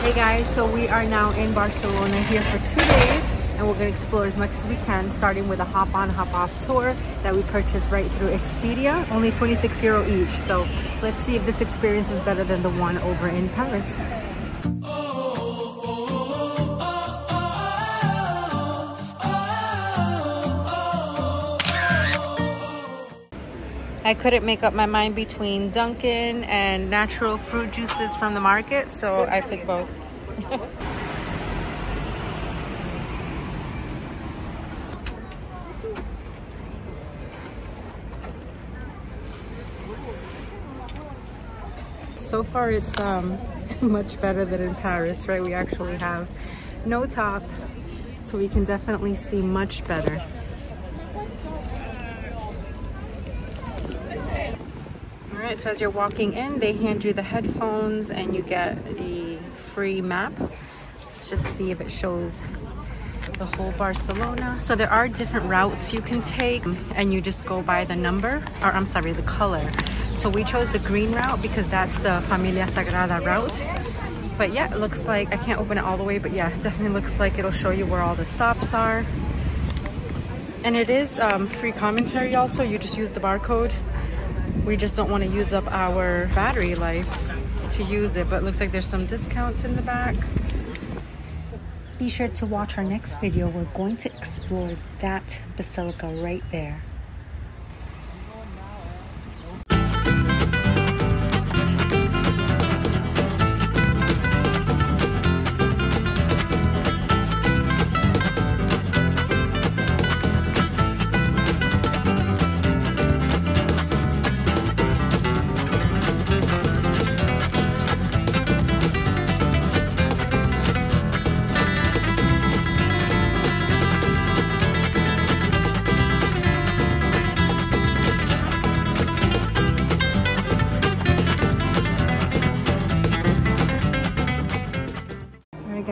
Hey guys, so we are now in Barcelona here for two days and we're to explore as much as we can starting with a hop on hop off tour that we purchased right through Expedia only 26 euro each. So let's see if this experience is better than the one over in Paris I couldn't make up my mind between Dunkin' and natural fruit juices from the market, so I took both. so far it's um, much better than in Paris, right? We actually have no top, so we can definitely see much better. So as you're walking in, they hand you the headphones and you get a free map. Let's just see if it shows the whole Barcelona. So there are different routes you can take and you just go by the number, or I'm sorry, the color. So we chose the green route because that's the Familia Sagrada route. But yeah, it looks like, I can't open it all the way, but yeah, it definitely looks like it'll show you where all the stops are. And it is um, free commentary also, you just use the barcode we just don't want to use up our battery life to use it but it looks like there's some discounts in the back. Be sure to watch our next video. We're going to explore that basilica right there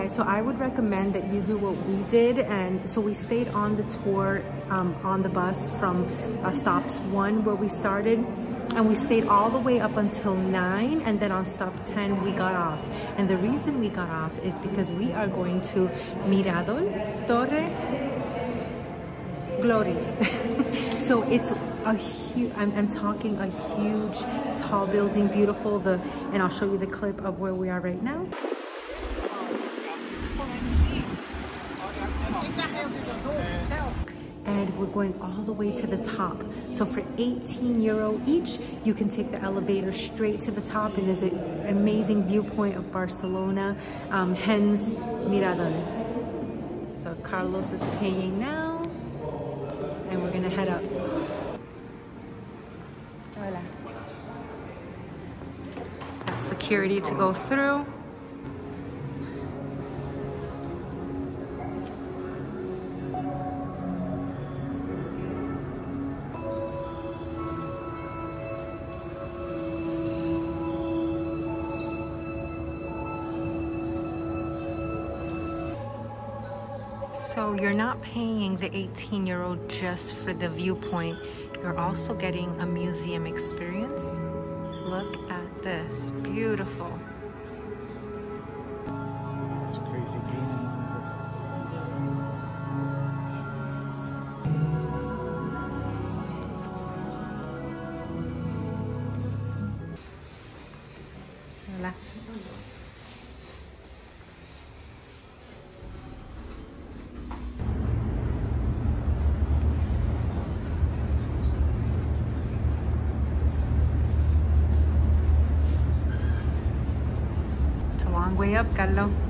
so I would recommend that you do what we did. And so we stayed on the tour um, on the bus from uh, stops one where we started and we stayed all the way up until 9 and then on stop 10 we got off. And the reason we got off is because we are going to Mirador Torre Glories. So it's a huge I'm, I'm, talking a huge tall building beautiful the and I'll show you the clip of where we are right now and we're going all the way to the top. So for 18 euro each, you can take the elevator straight to the top and there's an amazing viewpoint of Barcelona, um, hence Mirador. So Carlos is paying now and we're gonna head up. Hola. security to go through. So you're not paying the 18 year old just for the viewpoint. You're also getting a museum experience. Look at this, beautiful. It's crazy. Way up, Carlo.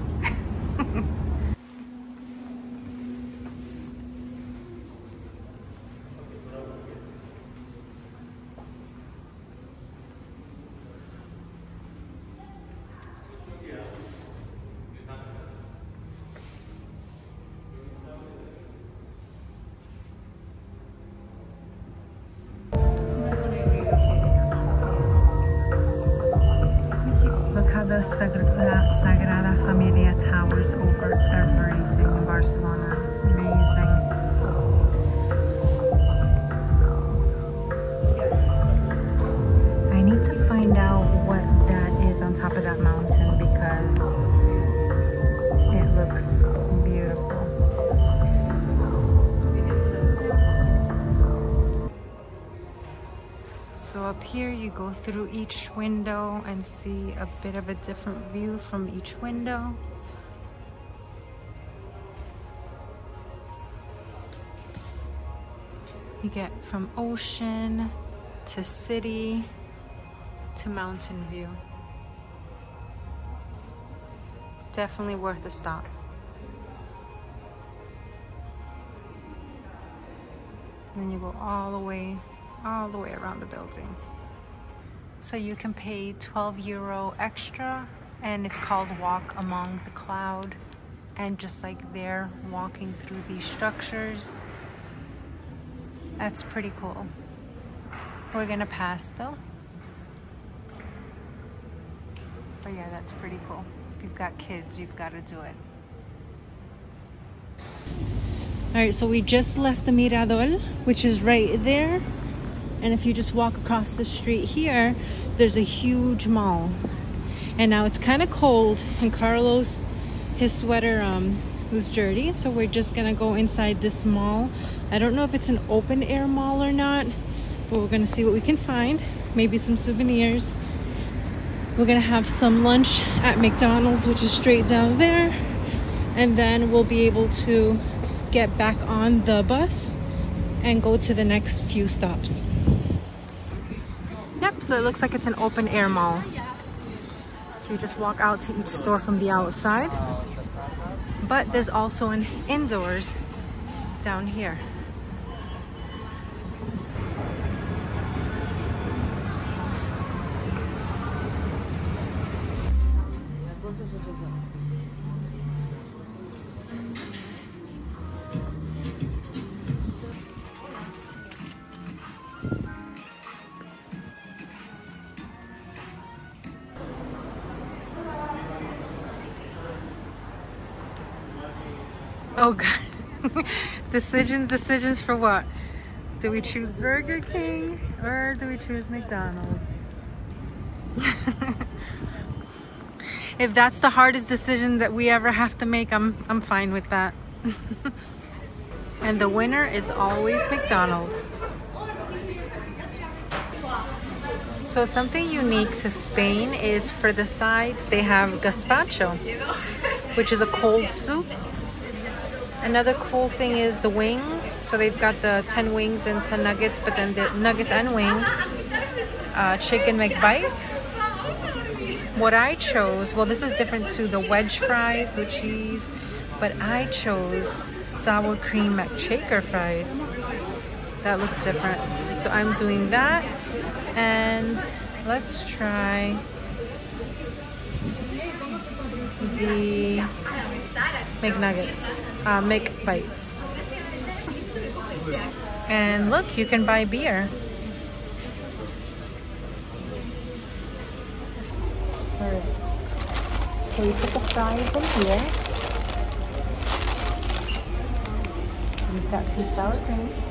find out what that is on top of that mountain because it looks beautiful. So up here you go through each window and see a bit of a different view from each window. You get from ocean to city to mountain view. Definitely worth a stop. And then you go all the way, all the way around the building. So you can pay 12 euro extra and it's called Walk Among the Cloud. And just like they're walking through these structures, that's pretty cool. We're gonna pass though. But yeah, that's pretty cool. If you've got kids, you've got to do it. All right, so we just left the Mirador, which is right there. And if you just walk across the street here, there's a huge mall. And now it's kind of cold and Carlos, his sweater um, was dirty. So we're just gonna go inside this mall. I don't know if it's an open air mall or not, but we're gonna see what we can find. Maybe some souvenirs. We're gonna have some lunch at McDonald's, which is straight down there. And then we'll be able to get back on the bus and go to the next few stops. Yep, so it looks like it's an open air mall. So you just walk out to each store from the outside. But there's also an indoors down here. Oh god. decisions, decisions for what? Do we choose Burger King or do we choose McDonald's? if that's the hardest decision that we ever have to make, I'm I'm fine with that. and the winner is always McDonald's. So something unique to Spain is for the sides they have gazpacho, which is a cold soup Another cool thing is the wings. So they've got the 10 wings and 10 nuggets, but then the nuggets and wings. Uh, chicken McBites. What I chose, well this is different to the wedge fries with cheese, but I chose sour cream McShaker fries. That looks different. So I'm doing that. And let's try the McNuggets, uh, McBites. And look, you can buy beer. Alright. So you put the fries in here. He's got some sour cream.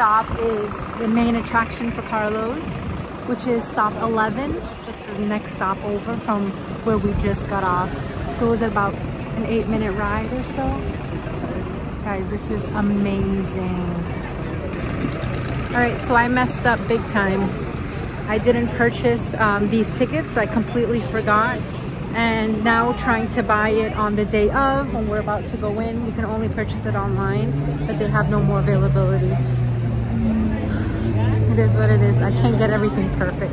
Stop is the main attraction for Carlos, which is stop 11, just the next stop over from where we just got off. So it was about an eight minute ride or so. Guys, this is amazing. All right, so I messed up big time. I didn't purchase um, these tickets. I completely forgot and now trying to buy it on the day of when we're about to go in you can only purchase it online but they have no more availability it is what it is. I can't get everything perfect.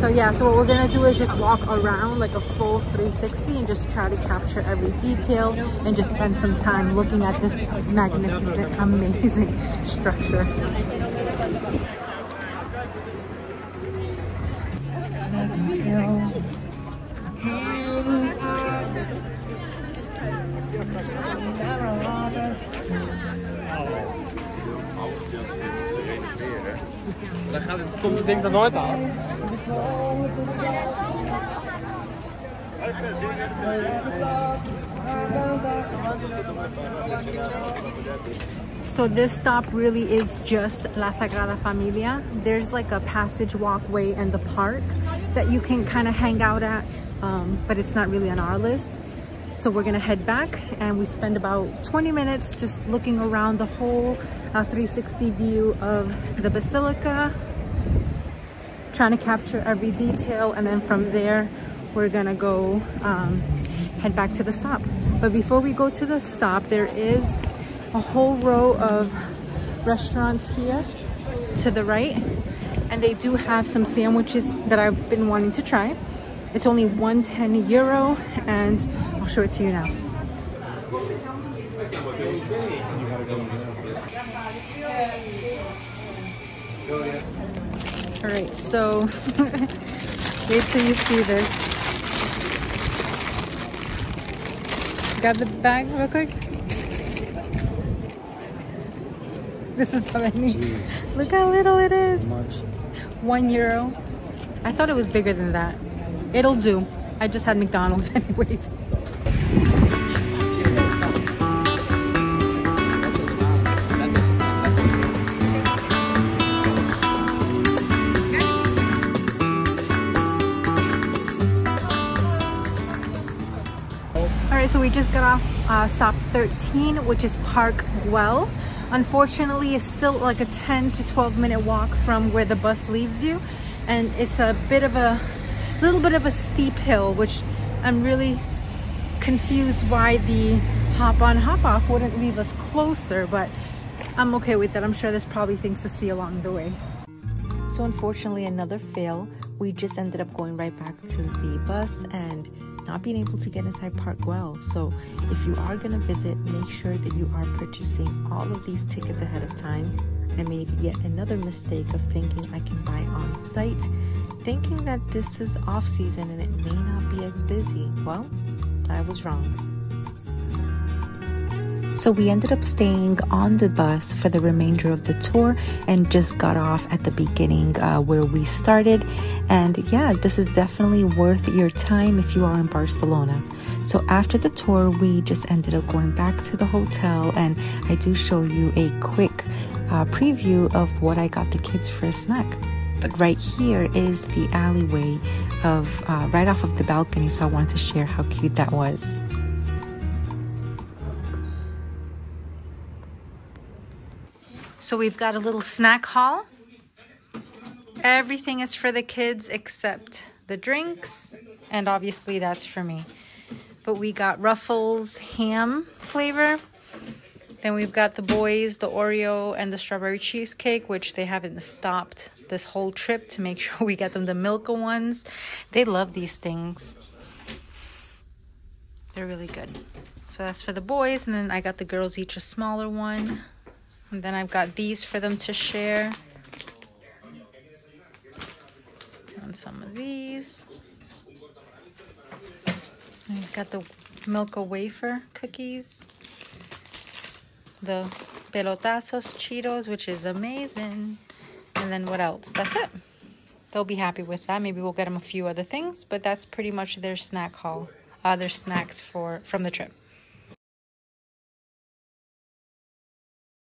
So yeah, so what we're gonna do is just walk around like a full 360 and just try to capture every detail and just spend some time looking at this magnificent, amazing structure. Dan gaat het, komt het ding er nooit aan. So this stop really is just La Sagrada Familia. There's like a passage walkway and the park that you can kind of hang out at, um, but it's not really on our list. So we're gonna head back and we spend about 20 minutes just looking around the whole uh, 360 view of the Basilica, trying to capture every detail. And then from there, we're gonna go um, head back to the stop. But before we go to the stop, there is a whole row of restaurants here to the right. And they do have some sandwiches that I've been wanting to try. It's only 110 euro and I'll show it to you now. All right, so wait till you see this. Grab the bag real quick. This is the menu. Look how little it is. Much. One euro. I thought it was bigger than that. It'll do. I just had McDonald's anyways. We just got off uh, stop 13, which is Park Güell. Unfortunately, it's still like a 10 to 12 minute walk from where the bus leaves you. And it's a bit of a, little bit of a steep hill, which I'm really confused why the hop on hop off wouldn't leave us closer, but I'm okay with that. I'm sure there's probably things to see along the way. So unfortunately, another fail. We just ended up going right back to the bus and not being able to get inside Park Güell. So if you are gonna visit, make sure that you are purchasing all of these tickets ahead of time. I made yet another mistake of thinking I can buy on site, thinking that this is off season and it may not be as busy. Well, I was wrong. So we ended up staying on the bus for the remainder of the tour and just got off at the beginning uh, where we started. And yeah, this is definitely worth your time if you are in Barcelona. So after the tour, we just ended up going back to the hotel, and I do show you a quick uh, preview of what I got the kids for a snack. But right here is the alleyway of uh, right off of the balcony, so I wanted to share how cute that was. So we've got a little snack haul. Everything is for the kids except the drinks, and obviously that's for me. But we got Ruffles ham flavor. Then we've got the boys, the Oreo and the strawberry cheesecake, which they haven't stopped this whole trip to make sure we get them the Milka ones. They love these things. They're really good. So that's for the boys, and then I got the girls each a smaller one. And then I've got these for them to share. And some of these. I've got the Milka wafer cookies. The pelotazos Cheetos, which is amazing. And then what else? That's it. They'll be happy with that. Maybe we'll get them a few other things, but that's pretty much their snack haul. Uh, their snacks for from the trip.